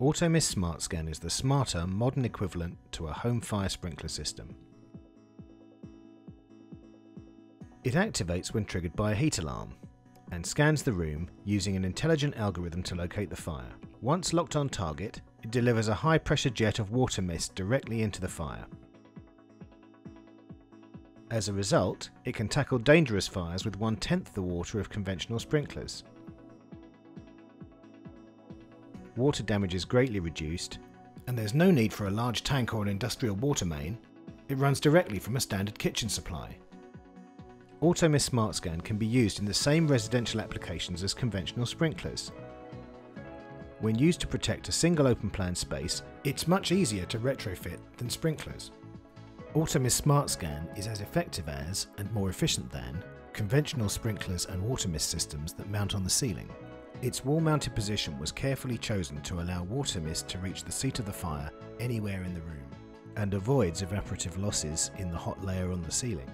Automist SmartScan is the smarter, modern equivalent to a home fire sprinkler system. It activates when triggered by a heat alarm and scans the room using an intelligent algorithm to locate the fire. Once locked on target, it delivers a high pressure jet of water mist directly into the fire. As a result, it can tackle dangerous fires with one tenth the water of conventional sprinklers. Water damage is greatly reduced, and there's no need for a large tank or an industrial water main. It runs directly from a standard kitchen supply. Automist SmartScan can be used in the same residential applications as conventional sprinklers. When used to protect a single open plan space, it's much easier to retrofit than sprinklers. Automist SmartScan is as effective as, and more efficient than, conventional sprinklers and water mist systems that mount on the ceiling. Its wall mounted position was carefully chosen to allow water mist to reach the seat of the fire anywhere in the room, and avoids evaporative losses in the hot layer on the ceiling.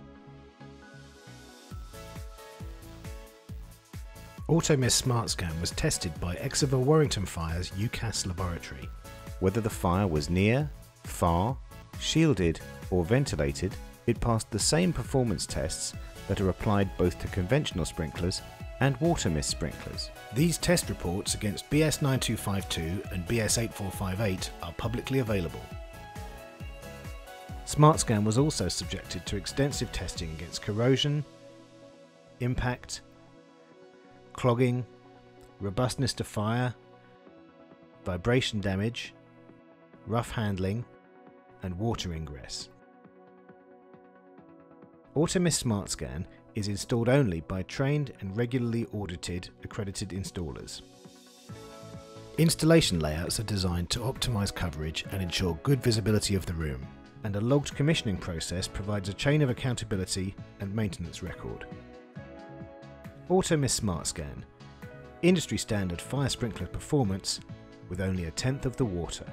Automist SmartScan was tested by Exova Warrington Fire's UKAS laboratory. Whether the fire was near, far, shielded, or ventilated, it passed the same performance tests that are applied both to conventional sprinklers and water mist sprinklers. These test reports against BS9252 and BS8458 are publicly available. SmartScan was also subjected to extensive testing against corrosion, impact, clogging, robustness to fire, vibration damage, rough handling, and water ingress. Automist SmartScan is installed only by trained and regularly audited accredited installers. Installation layouts are designed to optimize coverage and ensure good visibility of the room, and a logged commissioning process provides a chain of accountability and maintenance record. Automist SmartScan, industry standard fire sprinkler performance with only a tenth of the water.